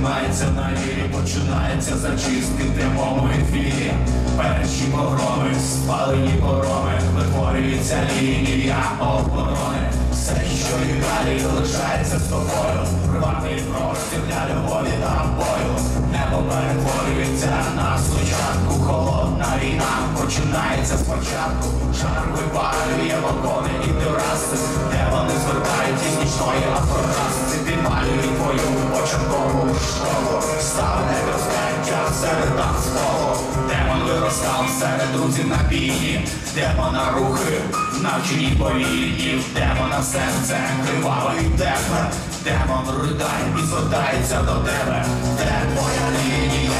Тримається на вірі, починається зачистки в прямому ефірі. Перші погроми, спалені пороми, витворюється лінія оборони. Все, що і далі лишається з тобою. Рваний простір для любові та бою. Небо перетворюється на спочатку. Холодна війна починається спочатку. Жар випалює вагони і тераси, де вони звертають із нічної афрораси. Підпалюють твою початкову виростав серед друзів на бійні. Демона рухи, навчені повільні. Демона серце криваве і тепле. Демон ридає і звертається до тебе. Де твоя лінія,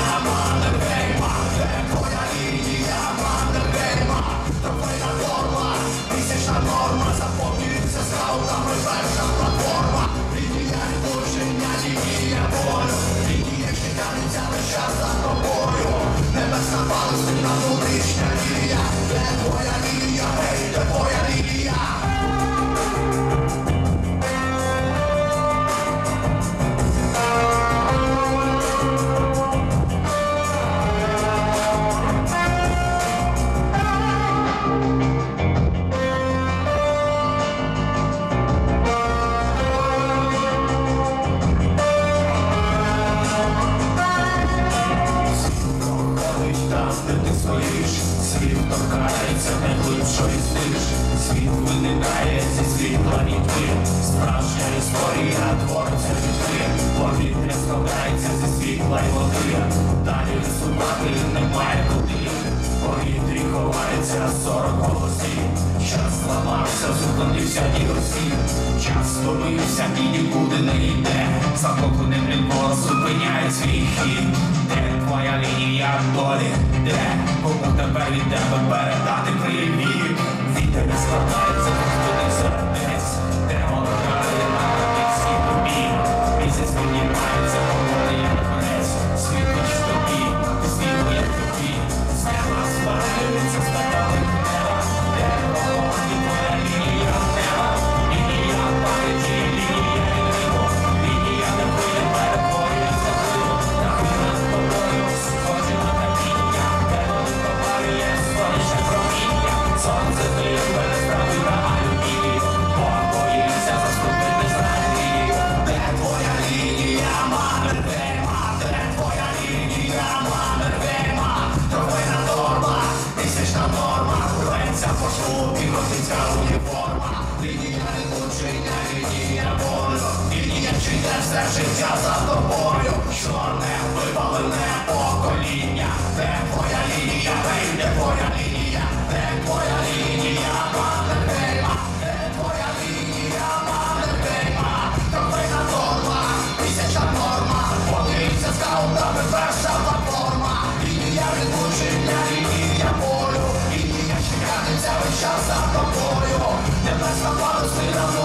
найглибшої світ виникає зі світла нітки, справжня історія твориться вітки, повітря складається зі світла й води, далі висувати немає куди, повітрі ховається сорок голосів, час зламався, зупинився і осів, час стомився і нікуди не йде, захоплений блінбор зупиняє свій хід, де твоя лінія долі, де? Кому тепер від тебе передати привіт, Дівчина, її я болю, і дівчина все життя за тобою, чорне випалене покоління, де твоя лінія, де твоя лінія, де твоя лінія, мане пейма, де твоя лінія, мане пейма, кровина норма, тисяча норма, подився скаутами перша платформа, лінія відлучення, лінія болю, лінія чекати ця весь час за тобою, небесна парусина.